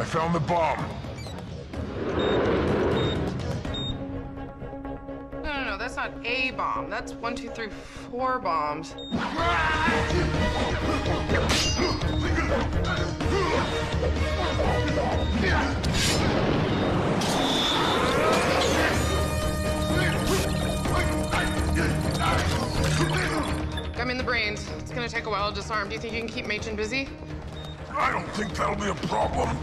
I found the bomb. No, no, no, that's not a bomb. That's one, two, three, four bombs. Me in the brains. It's gonna take a while to disarm. Do you think you can keep Machen busy? I don't think that'll be a problem.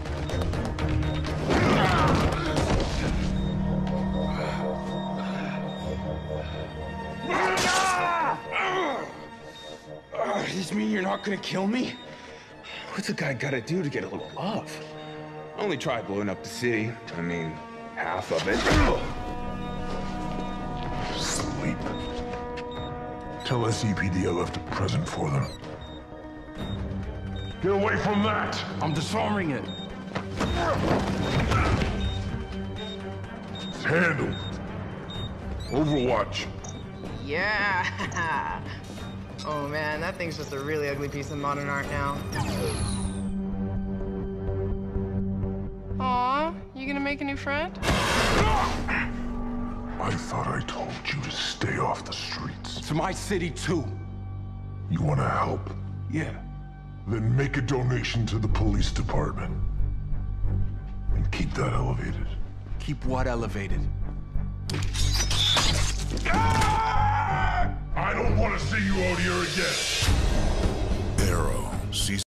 Uh, this mean you're not gonna kill me? What's a guy gotta do to get a little love? I only tried blowing up the city. I mean, half of it. Sleep. Tell SCPD I left a present for them. Get away from that! I'm disarming it. It's handled. Overwatch. Yeah. Oh man, that thing's just a really ugly piece of modern art now. Aw, you gonna make a new friend? I thought I told you to stay off the streets. It's my city, too. You want to help? Yeah. Then make a donation to the police department. That elevated. Keep what elevated? Ah! I don't want to see you out here again. Arrow, season